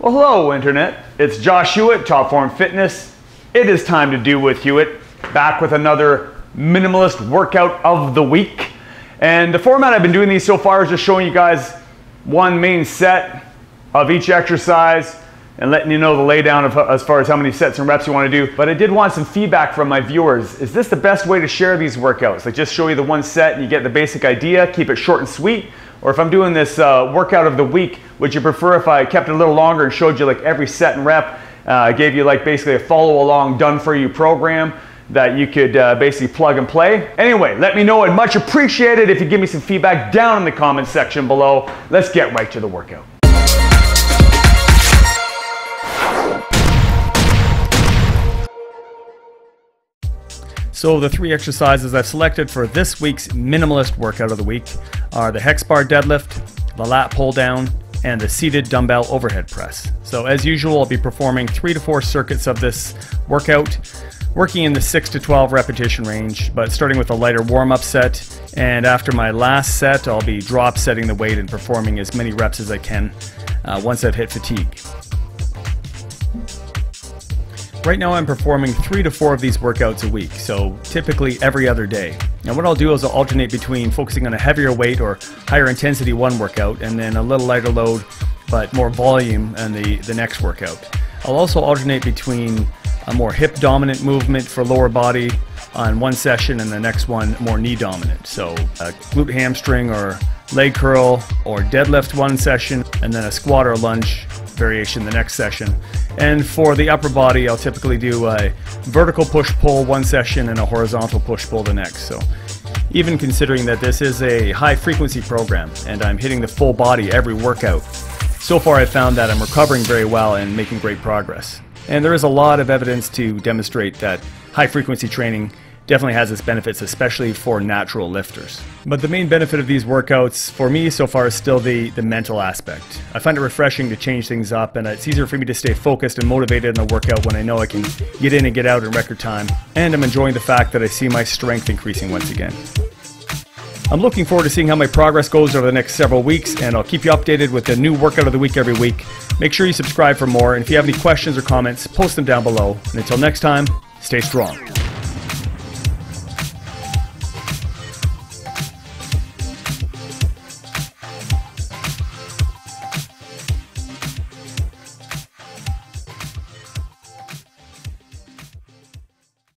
Well, hello, Internet. It's Josh Hewitt, Top Form Fitness. It is time to do with Hewitt, back with another minimalist workout of the week. And the format I've been doing these so far is just showing you guys one main set of each exercise and letting you know the laydown of as far as how many sets and reps you want to do. But I did want some feedback from my viewers. Is this the best way to share these workouts? Like just show you the one set and you get the basic idea, keep it short and sweet? Or if I'm doing this uh, workout of the week, would you prefer if I kept it a little longer and showed you like every set and rep? Uh, gave you like basically a follow along done for you program that you could uh, basically plug and play. Anyway, let me know. I'd much appreciate it if you give me some feedback down in the comments section below. Let's get right to the workout. So the three exercises I've selected for this week's minimalist workout of the week are the hex bar deadlift, the lat pull down, and the seated dumbbell overhead press. So as usual, I'll be performing three to four circuits of this workout, working in the six to 12 repetition range, but starting with a lighter warm-up set. And after my last set, I'll be drop setting the weight and performing as many reps as I can uh, once I've hit fatigue. Right now I'm performing three to four of these workouts a week, so typically every other day. Now what I'll do is I'll alternate between focusing on a heavier weight or higher intensity one workout and then a little lighter load but more volume in the, the next workout. I'll also alternate between a more hip dominant movement for lower body on one session and the next one more knee dominant. So a glute hamstring or leg curl or deadlift one session and then a squat or lunge variation the next session. And for the upper body, I'll typically do a vertical push pull one session and a horizontal push pull the next. So even considering that this is a high frequency program and I'm hitting the full body every workout, so far I've found that I'm recovering very well and making great progress. And there is a lot of evidence to demonstrate that high frequency training definitely has its benefits, especially for natural lifters. But the main benefit of these workouts for me so far is still the, the mental aspect. I find it refreshing to change things up, and it's easier for me to stay focused and motivated in the workout when I know I can get in and get out in record time. And I'm enjoying the fact that I see my strength increasing once again. I'm looking forward to seeing how my progress goes over the next several weeks, and I'll keep you updated with the new workout of the week every week. Make sure you subscribe for more, and if you have any questions or comments, post them down below. And until next time, stay strong.